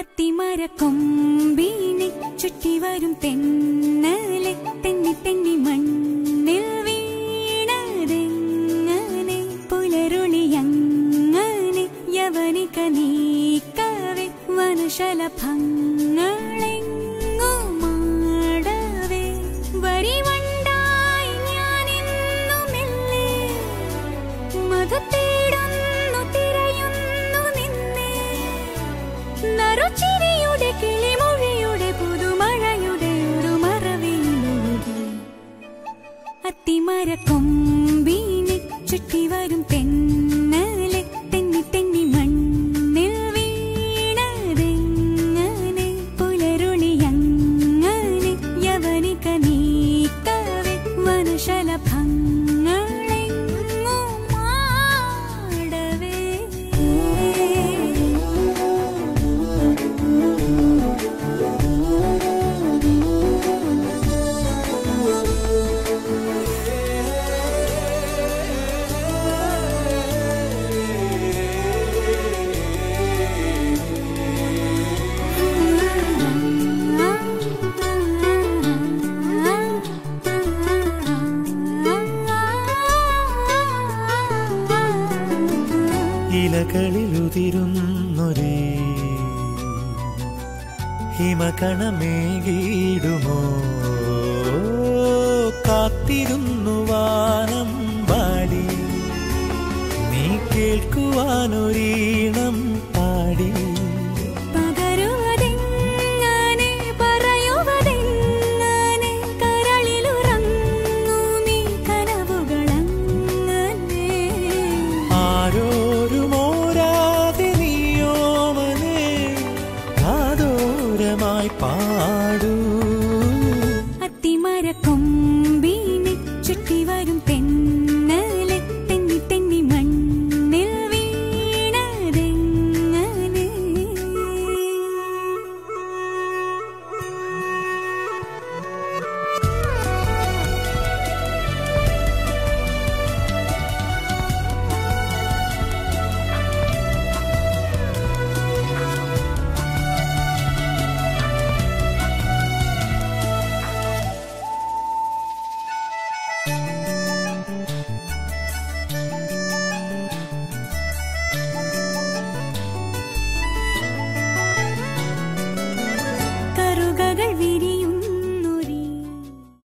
അത്തിമരക്കൊമ്പിനെ ചുറ്റി വരും തെന്നലെ തെന്നി തെന്നി മണ്ണിൽ വീണതെങ്ങനെ? പുലരുളിയങ്ങനെ യവനിക നീക്കവെ വനശലഭങ്ങളെങ്ങോ മാടവേ. വരിവണ്ടായി ഞാനിന്നുമില്ലേ? മതത്തേടുന്നു അത്തിമരക്കൊമ്പിനെ ചുറ്റി വരും തെന്നലെ ഇലകളിലുതിരുന്നൊരേ ഹിമകണമേകിടുമോ കാത്തിരുന്നു വാനം പാടി. നീ കേൾക്കുവാനൊരീണം പാടി. പകരുവതെങ്ങനെ ായി പാടൂ. അത്തിമര കൊമ്പിനെ ചുറ്റി വരും തെന്നൽ.